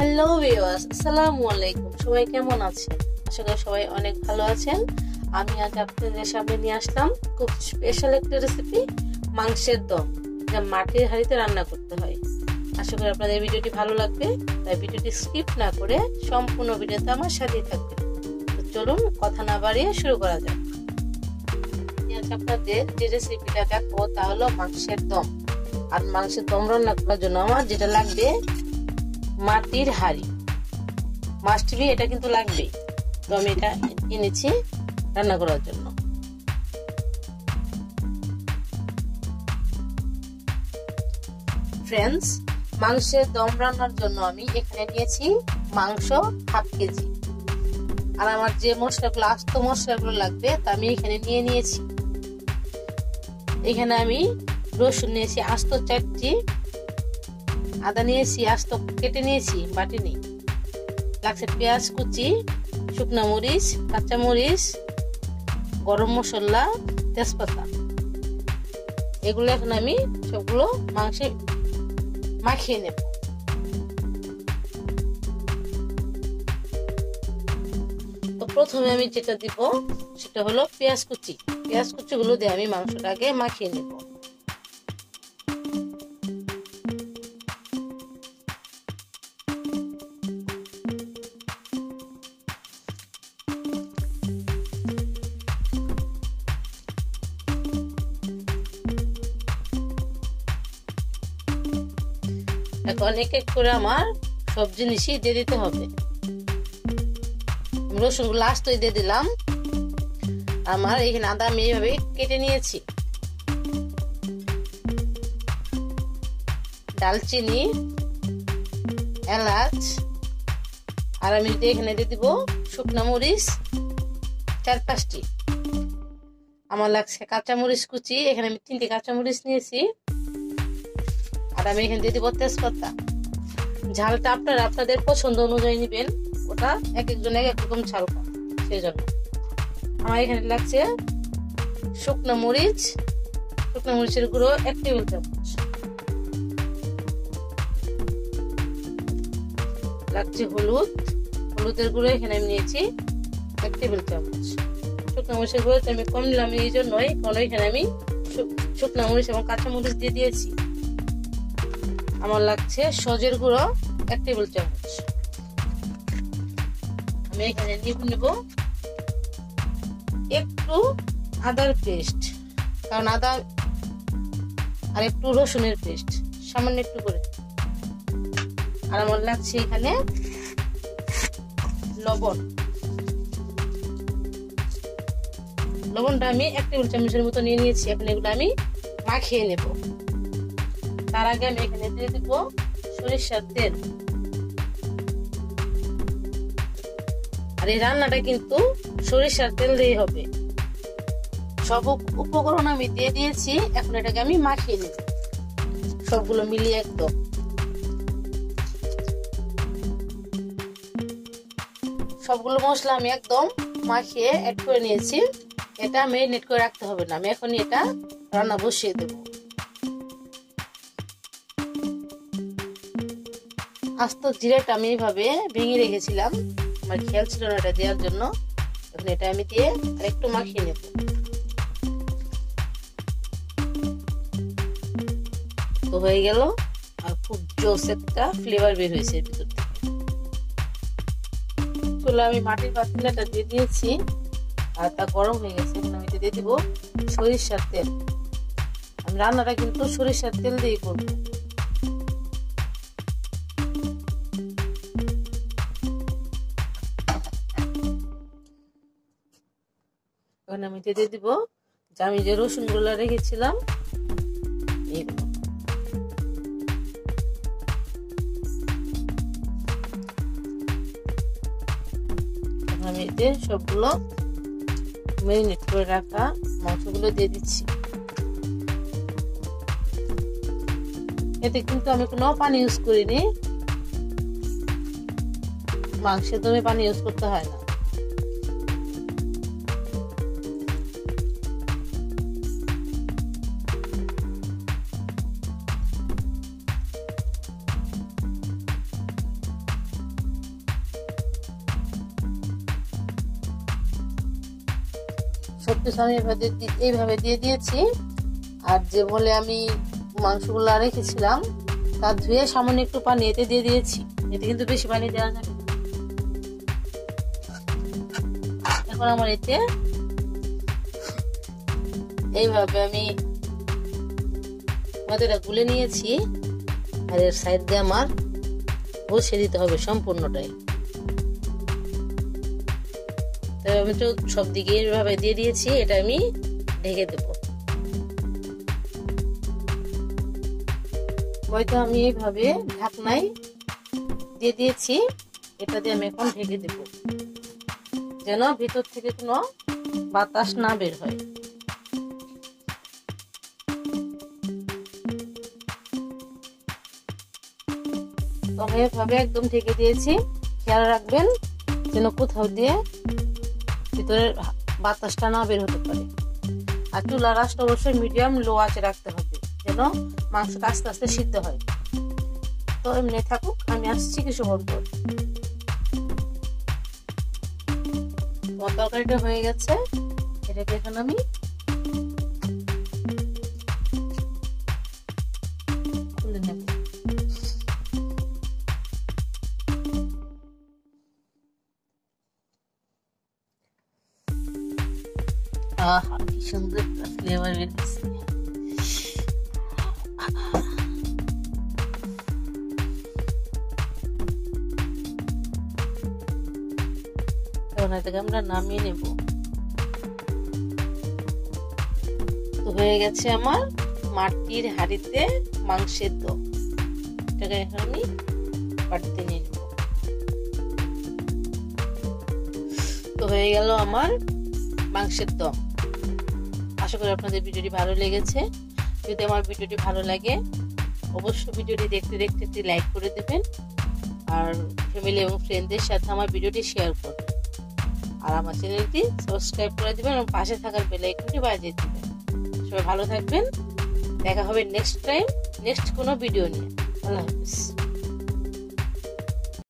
Hello viewers আসসালামু আলাইকুম সবাই কেমন আছেন? আশা করি সবাই অনেক ভালো আছেন। আমি আজ আপনাদের সামনে নিয়ে আসলাম খুব স্পেশাল একটা রেসিপি মাংসের দম, যা মাটির হাঁড়িতে রান্না করতে হয়। আশা করি আপনাদের ভিডিওটি ভালো লাগবে। তাই ভিডিওটি স্কিপ না করে সম্পূর্ণ ভিডিওতে আমার সাথেই থাকবেন। তো চলুন কথা না বাড়িয়ে শুরু করা যাক। আজ আপনাদের যে রেসিপিটা দেখব তা হলো মাংসের দম। আর মাংসের দম রান্না করার জন্য আমার যেটা লাগবে মাটির হাড়ি। মাস্ট বি এটা কিন্তু লাগবেই তো আমি এটা এনেছি রান্না করার জন্য। ফ্রেন্ডস মাংসের দম রান্নার জন্য আমি এখানে নিয়েছি মাংস হাফ কেজি। আর আমার যে মশলাগুলো, আস্ত মশলাগুলো লাগবে, তা আমি এখানে নিয়ে নিয়েছি। এখানে আমি রসুন নিয়েছি, আস্ত চারটি আদা নিয়েছি, আস্ত কেটে নিয়েছি, বাটি নেই। লাগছে পেঁয়াজ কুচি, শুকনো মরিচ, কাঁচা মরিচ, গরম মশলা, তেজপাতা। এগুলো এখন আমি সবগুলো মাংসে মাখিয়ে নেব। তো প্রথমে আমি যেটা দিব, সেটা হলো পেঁয়াজ কুচি। পেঁয়াজ কুচিগুলো দিয়ে আমি মাংসটাকে মাখিয়ে নেব। এখন এক এক করে আমার সব জিনিসই দিয়ে দিতে হবে। রসুন লাস্ট দিয়ে দিলাম। আমার এখানে আদা আমি এইভাবে কেটে নিয়েছি। ডালচিনি, এলাচ, আর আমি এখানে দিয়ে দিব শুকনো মরিচ, চার পাঁচটি। আমার লাগছে কাঁচামরিচ কুচি। এখানে আমি তিনটি কাঁচামরিচ নিয়েছি। আমি এখানে দিয়ে দিব তেজপাতা ঝালটা আপনারা আপনাদের পছন্দ অনুযায়ী নেবেন ওটা এক একজন এক এক রকম ঝাল খান সেই জন্য আমার এখানে লাগছে শুকনো মরিচ শুকনো মরিচের গুঁড়ো এক টেবিল চামচ। লাগছে হলুদ হলুদের গুঁড়ো এখানে আমি নিয়েছি এক টেবিল চামচ। শুকনো মরিচের গুঁড়ো আমি কম নিলাম এই জন্যই কারণ এখানে আমি শুকনো মরিচ এবং কাঁচা মরিচ দিয়ে দিয়েছি। আমার লাগছে সজের গুঁড়ো, এক টেবিল চামচ। আমি এখানে নিব, নেব। একটু আদার পেস্ট কারণ আদা আর একটু রসুনের পেস্ট সামান্য একটু করে। আর আমার লাগছে এখানে লবণ। লবণটা আমি এক টেবিল চামচের মতো নিয়ে নিয়েছি, এখন এগুলো আমি মাখিয়ে নেব। তার আগে আমি এখানে দিয়ে দিব সরিষার তেল। আর এই রান্নাটা কিন্তু সরিষার তেল দিয়ে হবে। সব উপকরণ আমি দিয়ে দিয়েছি, এখন এটাকে আমি মাখিয়ে নেব। সবগুলো মিলিয়ে একদম। সবগুলো মশলা আমি একদম মাখিয়ে অ্যাড করে নিয়েছি। এটা মেরিনেট করে রাখতে হবে না। আমি এখনই এটা রান্না বসিয়ে দেব। আস্ত জিরাটা আমি এইভাবে ভেঙে রেখেছিলাম। আমার খেয়াল ছিল না এটা দেওয়ার জন্য। এখন এটা আমি দিয়ে আরেকটু মাখিয়ে নেব। তো হয়ে গেল। আর খুব জোস একটা ফ্লেভার বের হয়েছে ভিতর থেকে। চলো আমি মাটির পাতিলাটা দিয়ে দিয়েছি। আর তা গরম হয়ে গেছে, এখন আমি দিয়ে দিব সরিষার তেল। আমি রান্নাটা কিন্তু সরিষার তেল দিয়ে করব। এখন আমি দিয়ে দিব। যে আমি যে রসুনগুলো রেখেছিলাম আমি যে সবগুলো মেরিনেট করে রাখা মাংসগুলো দিয়ে দিচ্ছি। এতে কিন্তু আমি কোনো পানি ইউজ করিনি। মাংসের দমে পানি ইউজ করতে হয় না। আমি এভাবে এইভাবে দিয়ে দিয়েছি। আর যে বলে আমি মাংসগুলো রেখেছিলাম, তা ধুয়ে সামান্য একটু পানি এতে দিয়ে দিয়েছি। এতে কিন্তু বেশি পানি দেওয়া যাবে এখন আমার এতে এইভাবে আমি মাথাটা গুলে নিয়েছি। আর এর সাইড দিয়ে আমার বসিয়ে দিতে হবে সম্পূর্ণটাই। তো সব দিকে এইভাবে দিয়ে দিয়েছি, এটা আমি ঢেকে দেব। হয়তো আমি এইভাবে ঢাকনাই দিয়ে দিয়েছি, এটা দিয়ে আমি এখন ঢেকে দেব। যেন ভিতর থেকে কোনো বাতাস না বের হয়। তো আমি এভাবে একদম ঢেকে দিয়েছি। খেয়াল রাখবেন যেন কোথাও দিয়ে ভিতরের বাতাসটা না বের হতে পারে। আর চুলার গাছটা অবশ্যই মিডিয়াম লো আঁচে রাখতে হবে, যেন মাংসটা আস্তে আস্তে সিদ্ধ হয়। তো এমনি থাকুক, আমি আসছি কিছু পর। তরকারিটা হয়ে গেছে। এটাকে এখন আমি আহা কি সুন্দর ফ্লেভার এটাকে আমরা নামিয়ে নেব তো হয়ে গেছে আমার মাটির হাঁড়িতে মাংসের দম এটাকে এখন আমি বাড়িতে নিয়ে নেব তো হয়ে গেল আমার মাংসের দম আশা করি আপনাদের ভিডিওটি ভালো লেগেছে। যদি আমার ভিডিওটি ভালো লাগে, অবশ্যই ভিডিওটি দেখতে দেখতে একটি লাইক করে দেবেন। আর ফ্যামিলি এবং ফ্রেন্ডদের সাথে আমার ভিডিওটি শেয়ার করবেন। আর আমার চ্যানেলটি সাবস্ক্রাইব করে দেবেন এবং পাশে থাকার বেল আইকনটি বাজিয়ে দেবেন। সবাই ভালো থাকবেন। দেখা হবে নেক্সট টাইম নেক্সট কোনো ভিডিও নিয়ে। আল্লাহ হাফিজ।